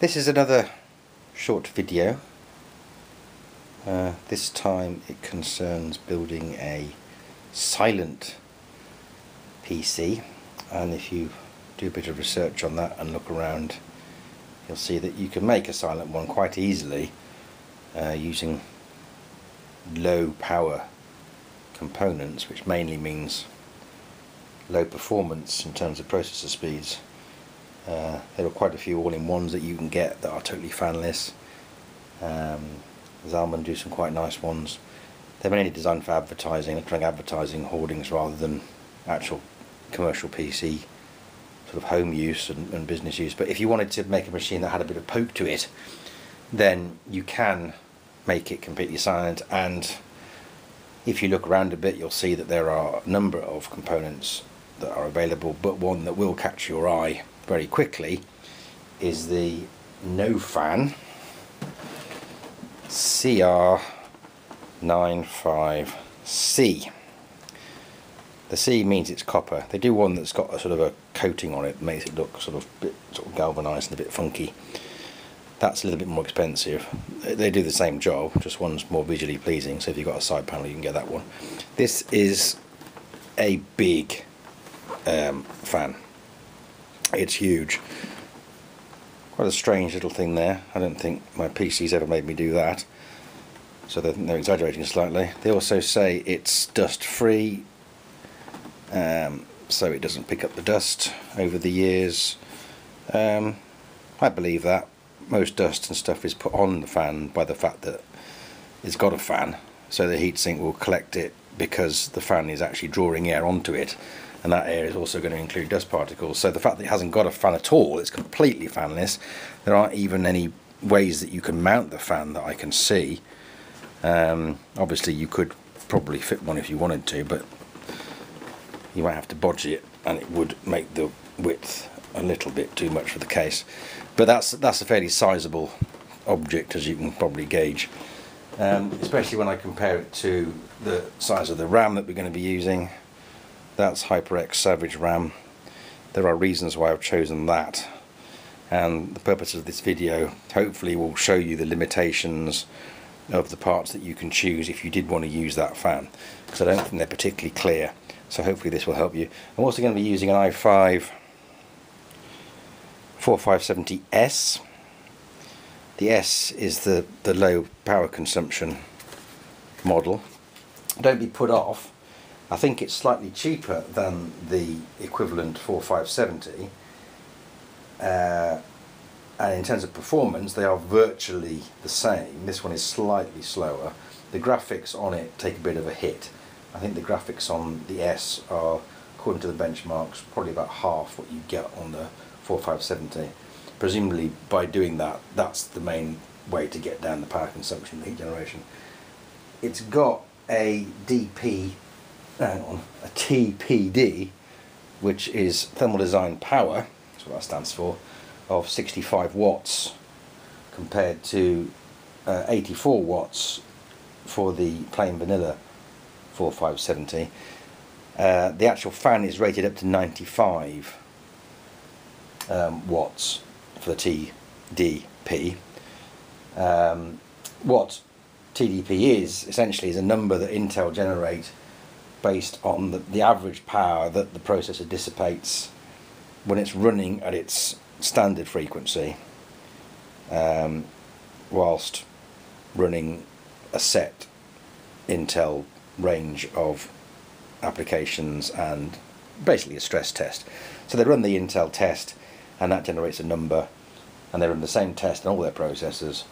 This is another short video. Uh, this time it concerns building a silent PC and if you do a bit of research on that and look around you'll see that you can make a silent one quite easily uh, using low power components which mainly means low performance in terms of processor speeds uh, there are quite a few all-in-ones that you can get that are totally fanless. Um, Zalman do some quite nice ones. They're mainly designed for advertising, electronic advertising hoardings rather than actual commercial PC sort of home use and, and, business use. But if you wanted to make a machine that had a bit of poke to it, then you can make it completely silent. And if you look around a bit, you'll see that there are a number of components that are available, but one that will catch your eye very quickly is the Nofan CR95C. The C means it's copper. They do one that's got a sort of a coating on it that makes it look sort of bit sort of galvanized and a bit funky. That's a little bit more expensive. They do the same job, just one's more visually pleasing. So if you've got a side panel, you can get that one. This is a big um, fan it's huge. Quite a strange little thing there. I don't think my PC's ever made me do that. So they're, they're exaggerating slightly. They also say it's dust free, um, so it doesn't pick up the dust over the years. Um, I believe that. Most dust and stuff is put on the fan by the fact that it's got a fan, so the heatsink will collect it because the fan is actually drawing air onto it and that air is also going to include dust particles. So the fact that it hasn't got a fan at all, it's completely fanless. There aren't even any ways that you can mount the fan that I can see. Um, obviously you could probably fit one if you wanted to, but you might have to bodge it and it would make the width a little bit too much for the case. But that's that's a fairly sizable object as you can probably gauge. Um, especially when I compare it to the size of the RAM that we're going to be using that's HyperX Savage RAM. There are reasons why I've chosen that and the purpose of this video hopefully will show you the limitations of the parts that you can choose if you did want to use that fan because I don't think they're particularly clear so hopefully this will help you. I'm also going to be using an i5 4570S the S is the, the low power consumption model. Don't be put off I think it's slightly cheaper than the equivalent 4570 uh, and in terms of performance they are virtually the same. This one is slightly slower. The graphics on it take a bit of a hit. I think the graphics on the S are according to the benchmarks probably about half what you get on the 4570 presumably by doing that that's the main way to get down the power consumption the heat generation. It's got a DP hang on, a TPD, which is thermal design power, that's what that stands for, of 65 watts compared to uh, 84 watts for the plain vanilla 4570. Uh, the actual fan is rated up to 95 um, watts for the TDP. Um, what TDP is essentially is a number that Intel generate based on the, the average power that the processor dissipates when it's running at its standard frequency um, whilst running a set Intel range of applications and basically a stress test. So they run the Intel test and that generates a number and they run the same test on all their processors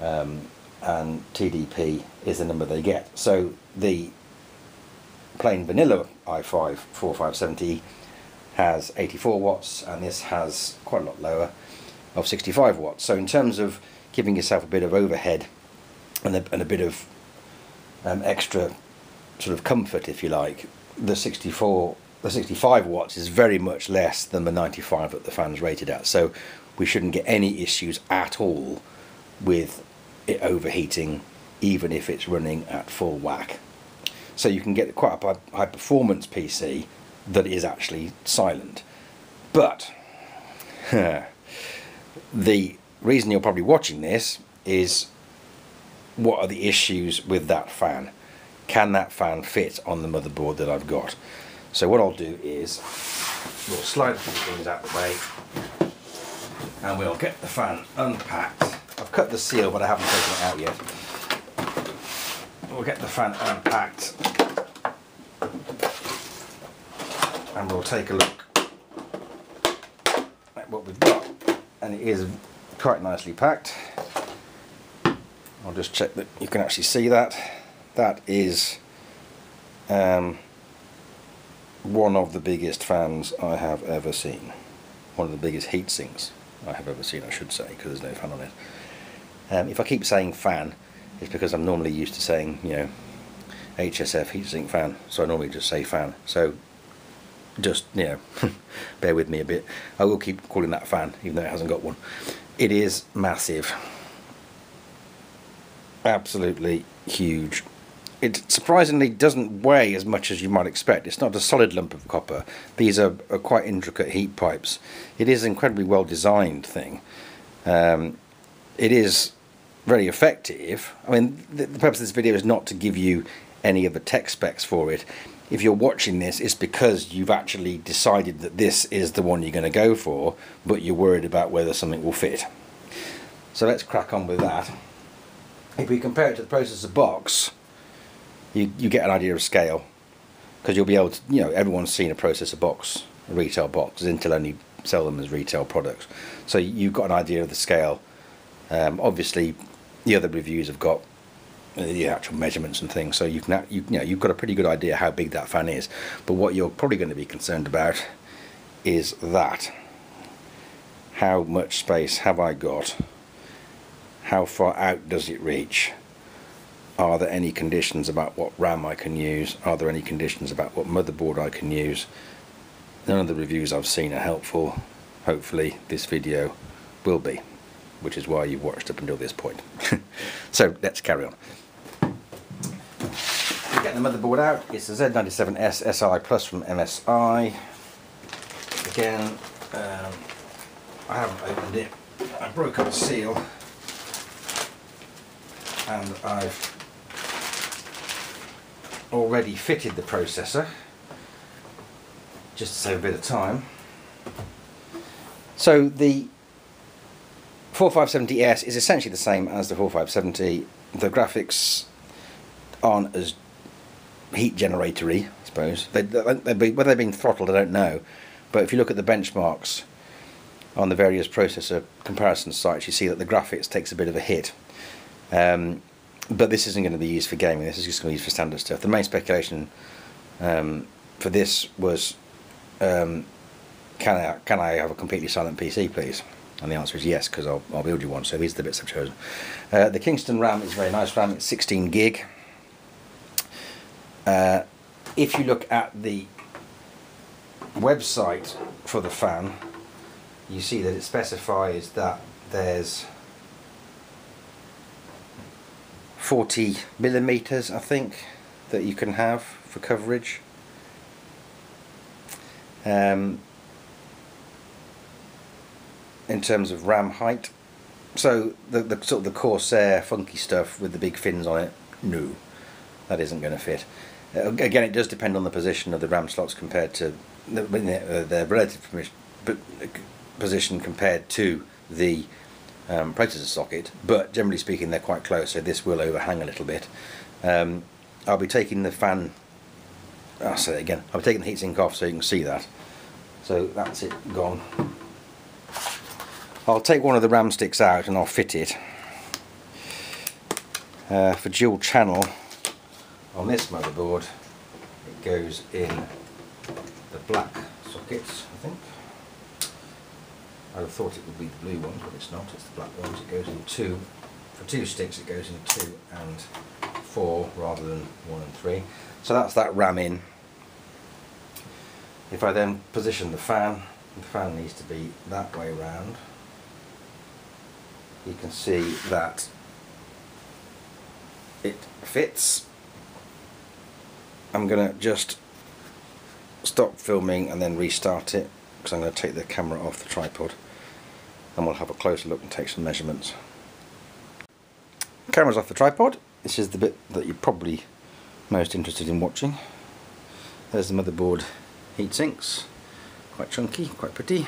um, and TDP is the number they get. So the plain vanilla i5 4570 has 84 watts and this has quite a lot lower of 65 watts. So in terms of giving yourself a bit of overhead and a, and a bit of um, extra sort of comfort if you like the 64 the 65 watts is very much less than the 95 that the fan's rated at. So we shouldn't get any issues at all with it overheating even if it's running at full whack so you can get quite a high performance PC that is actually silent. But the reason you're probably watching this is what are the issues with that fan? Can that fan fit on the motherboard that I've got? So what I'll do is we'll slide things out the way and we'll get the fan unpacked. I've cut the seal but I haven't taken it out yet. We'll get the fan unpacked. And we'll take a look at what we've got. And it is quite nicely packed. I'll just check that you can actually see that. That is um, one of the biggest fans I have ever seen. One of the biggest heat sinks I have ever seen I should say because there's no fan on it. Um, if I keep saying fan it's because I'm normally used to saying you know HSF heatsink fan so I normally just say fan. So just you know bear with me a bit. I will keep calling that fan even though it hasn't got one. It is massive. Absolutely huge. It surprisingly doesn't weigh as much as you might expect. It's not a solid lump of copper. These are, are quite intricate heat pipes. It is an incredibly well designed thing. Um, it is very effective I mean the, the purpose of this video is not to give you any of the tech specs for it if you're watching this, it's because you've actually decided that this is the one you're going to go for, but you're worried about whether something will fit. So let's crack on with that. If we compare it to the processor box, you, you get an idea of scale. Because you'll be able to, you know, everyone's seen a processor box, a retail box, Intel only sell them as retail products. So you've got an idea of the scale. Um, obviously, the other reviews have got uh, the actual measurements and things. So you can you, you know you've got a pretty good idea how big that fan is. But what you're probably going to be concerned about is that. How much space have I got? How far out does it reach? Are there any conditions about what RAM I can use? Are there any conditions about what motherboard I can use? None of the reviews I've seen are helpful. Hopefully this video will be, which is why you've watched up until this point. so let's carry on get the motherboard out, it's a Z97S SLI Plus from MSI. Again, um, I haven't opened it. I broke up the seal and I've already fitted the processor just to save a bit of time. So the 4570S is essentially the same as the 4570. The graphics aren't as heat generatory, I suppose. They, they, be, whether they've been throttled, I don't know. But if you look at the benchmarks on the various processor comparison sites, you see that the graphics takes a bit of a hit. Um, but this isn't going to be used for gaming. This is just going to be used for standard stuff. The main speculation um, for this was, um, can I can I have a completely silent PC, please? And the answer is yes, because I'll, I'll build you one. So these are the bits I've chosen. Uh, the Kingston RAM is a very nice RAM. It's 16 gig. Uh, if you look at the website for the fan, you see that it specifies that there's 40 millimeters, I think, that you can have for coverage. Um, in terms of RAM height. So the, the sort of the Corsair funky stuff with the big fins on it, no, that isn't going to fit. Uh, again, it does depend on the position of the RAM slots compared to the, uh, their relative position compared to the um, processor socket, but generally speaking, they're quite close, so this will overhang a little bit. Um, I'll be taking the fan. I'll say it again. I'll be taking the heatsink off so you can see that. So that's it gone. I'll take one of the RAM sticks out and I'll fit it. Uh, for dual channel, on this motherboard it goes in the black sockets I think. I thought it would be the blue ones but it's not it's the black ones. It goes in two for two sticks it goes in two and four rather than one and three. So that's that ram in. If I then position the fan the fan needs to be that way round you can see that it fits I'm going to just stop filming and then restart it because I'm going to take the camera off the tripod. and we'll have a closer look and take some measurements. Camera's off the tripod. This is the bit that you're probably most interested in watching. There's the motherboard heat sinks, quite chunky, quite pretty.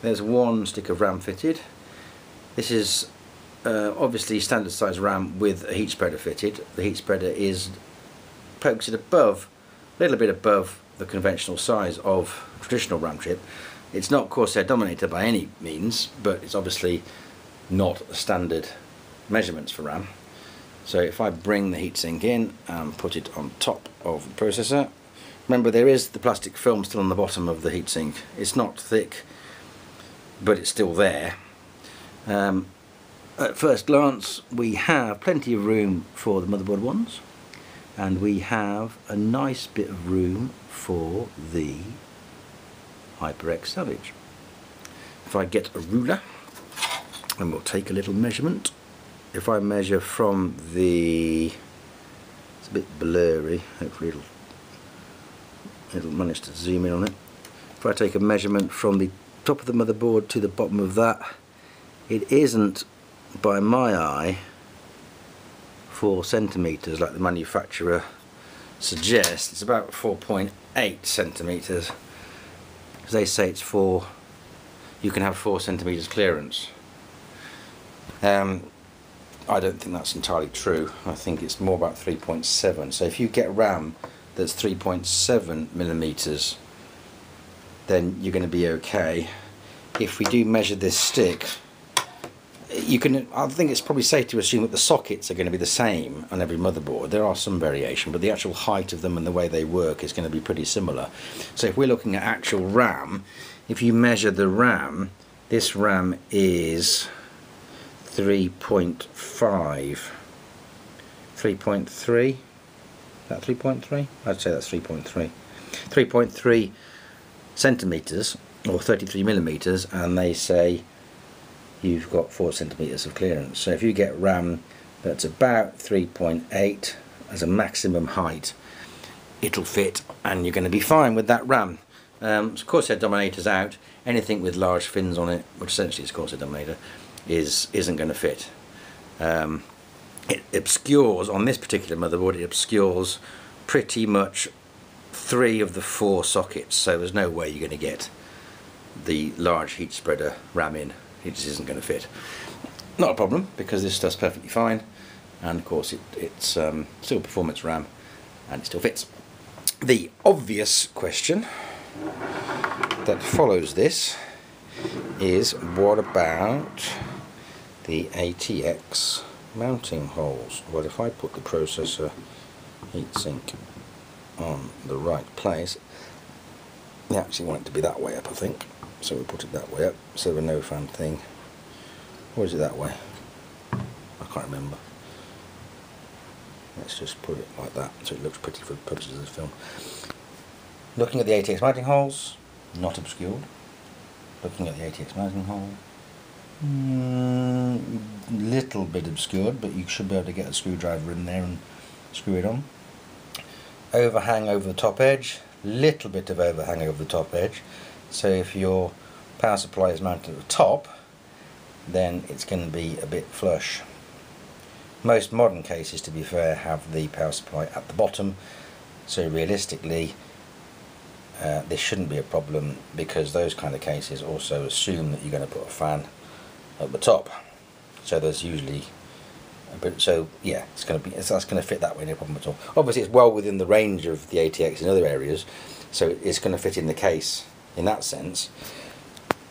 There's one stick of RAM fitted. This is uh, obviously standard size RAM with a heat spreader fitted. The heat spreader is pokes it above, a little bit above the conventional size of traditional RAM chip. It's not Corsair Dominator by any means, but it's obviously not standard measurements for RAM. So if I bring the heatsink in and put it on top of the processor, remember there is the plastic film still on the bottom of the heatsink. It's not thick, but it's still there. Um, at first glance we have plenty of room for the motherboard ones and we have a nice bit of room for the HyperX Savage. If I get a ruler and we'll take a little measurement if I measure from the it's a bit blurry hopefully it'll it'll manage to zoom in on it if I take a measurement from the top of the motherboard to the bottom of that it isn't by my eye four centimeters like the manufacturer suggests it's about 4.8 centimeters because they say it's four you can have four centimeters clearance um, I don't think that's entirely true. I think it's more about 3.7. So if you get RAM that's 3.7 millimeters, then you're going to be okay. If we do measure this stick, you can. I think it's probably safe to assume that the sockets are going to be the same on every motherboard. There are some variation, but the actual height of them and the way they work is going to be pretty similar. So if we're looking at actual RAM, if you measure the RAM, this RAM is 3.5 3.3 that 3.3 I'd say that's 3.3 3.3 centimeters or 33 millimeters and they say you've got 4 centimeters of clearance so if you get RAM that's about 3.8 as a maximum height it'll fit and you're going to be fine with that RAM um, of course their Dominator's out anything with large fins on it which essentially is Corsair Dominator is isn't going to fit. Um, it obscures on this particular motherboard. It obscures pretty much three of the four sockets, so there's no way you're going to get the large heat spreader RAM in. It just isn't going to fit. Not a problem because this does perfectly fine, and of course it, it's um, still performance RAM, and it still fits. The obvious question that follows this is what about the ATX mounting holes. Well, if I put the processor heatsink on the right place, we actually want it to be that way up, I think. So we put it that way up, so the no fan thing. Or is it that way? I can't remember. Let's just put it like that, so it looks pretty for the purposes of the film. Looking at the ATX mounting holes, not obscured. Looking at the ATX mounting hole, Mm, little bit obscured, but you should be able to get a screwdriver in there and screw it on. Overhang over the top edge, little bit of overhang over the top edge. So if your power supply is mounted at the top, then it's going to be a bit flush. Most modern cases, to be fair, have the power supply at the bottom, so realistically uh, this shouldn't be a problem because those kind of cases also assume that you're going to put a fan at the top. So there's usually a bit so yeah it's going to be that's going to fit that way no problem at all. Obviously it's well within the range of the ATX in other areas so it's going to fit in the case in that sense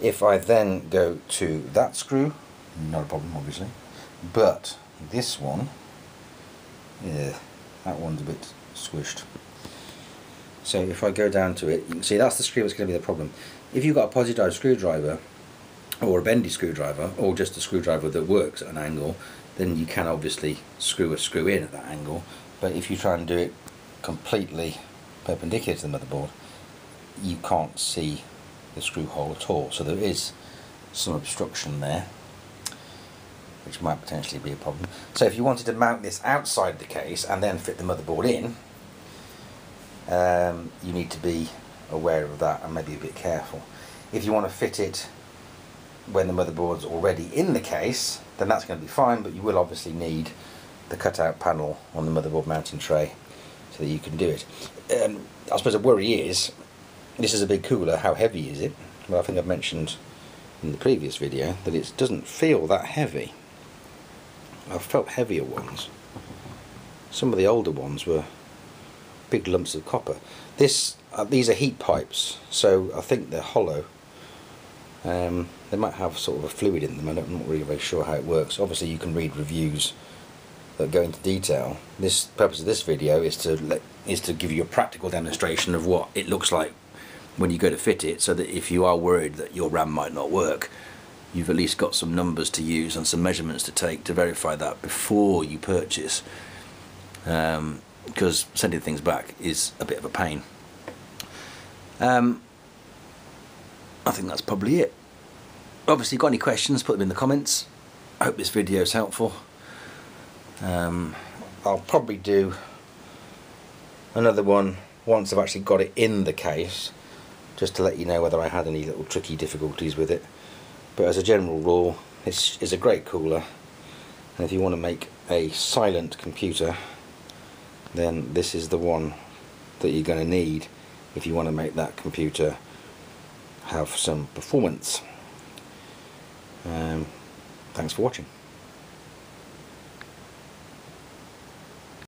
if I then go to that screw not a problem obviously but this one yeah that one's a bit squished. So if I go down to it you can see that's the screw that's going to be the problem. If you've got a positive screwdriver or a bendy screwdriver or just a screwdriver that works at an angle then you can obviously screw a screw in at that angle. But if you try and do it completely perpendicular to the motherboard you can't see the screw hole at all. So there is some obstruction there which might potentially be a problem. So if you wanted to mount this outside the case and then fit the motherboard in um, you need to be aware of that and maybe a bit careful. If you want to fit it when the motherboard's already in the case, then that's going to be fine, but you will obviously need the cutout panel on the motherboard mounting tray so that you can do it. Um, I suppose the worry is, this is a big cooler, how heavy is it? Well, I think I've mentioned in the previous video that it doesn't feel that heavy. I've felt heavier ones. Some of the older ones were big lumps of copper. This, uh, these are heat pipes, so I think they're hollow. Um, they might have sort of a fluid in them. I am not really very sure how it works. Obviously, you can read reviews that go into detail. This purpose of this video is to let, is to give you a practical demonstration of what it looks like when you go to fit it, so that if you are worried that your RAM might not work, you've at least got some numbers to use and some measurements to take to verify that before you purchase. Um, because sending things back is a bit of a pain. Um, I think that's probably it. Obviously, got any questions, put them in the comments. I hope this video is helpful. Um, I'll probably do another one once I've actually got it in the case, just to let you know whether I had any little tricky difficulties with it. But as a general rule, this is a great cooler. And if you want to make a silent computer, then this is the one that you're going to need if you want to make that computer have some performance. Um, thanks for watching.